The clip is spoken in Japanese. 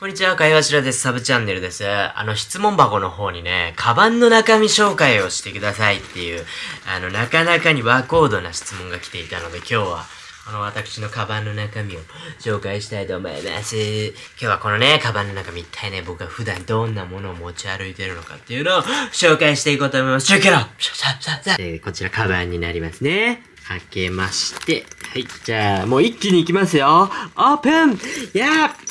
こんにちは、かいわしらです。サブチャンネルです。あの、質問箱の方にね、カバンの中身紹介をしてくださいっていう、あの、なかなかにワコードな質問が来ていたので、今日は、この私のカバンの中身を紹介したいと思います。今日はこのね、カバンの中身一体ね、僕が普段どんなものを持ち歩いてるのかっていうのを紹介していこうと思います。じゃあさあさえーこちらカバンになりますね。開けまして。はい。じゃあ、もう一気に行きますよ。オープンやー